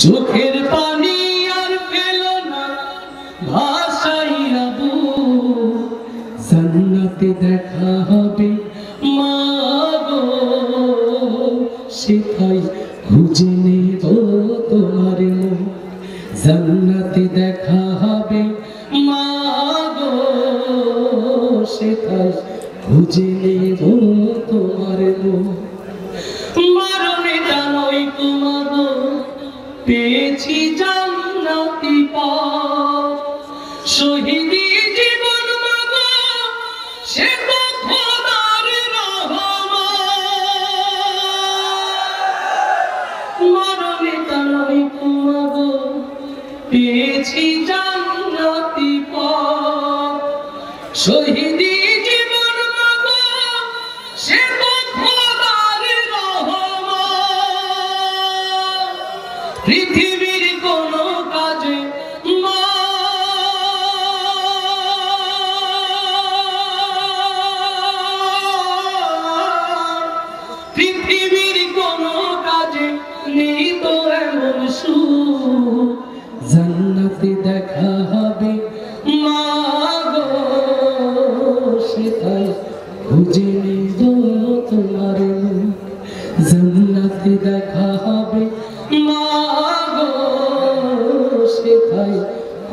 চোখের পানি আর পেল না, ভাষাইয়া জান্নাতে দেখা হবে মা গো সেটাই খুঁজে নেব তোমার মুখ। জান্নাতে দেখা হবে মা গো সেটাই খুঁজে নেব পেয়েছি জান্নাতি পথ। শহীদি জীবন মাগো সে খোদার মরণে জানোই তোমার পেয়েছি জান্নাতি পথ। শহীদি পৃথিবীর কোন কাজে পৃথিবীর কোন কাজে নেই তো এমন সুখ। জান্নাতে দেখা হবে মা গো সেটাই খুঁজে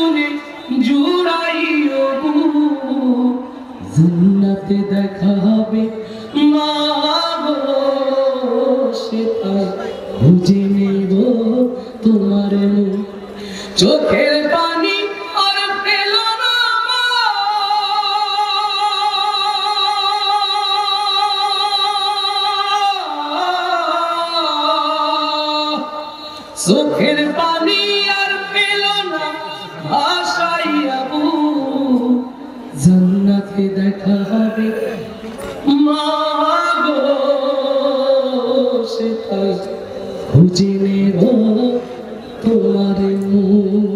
শুনে জুড়াইও। দেখা হবে মা নেব তোমার চোখের পানি আর পানি জান্নাতে দেখা হবে। মা গো সেটাই খুঁজে নেব তোমার মুখ।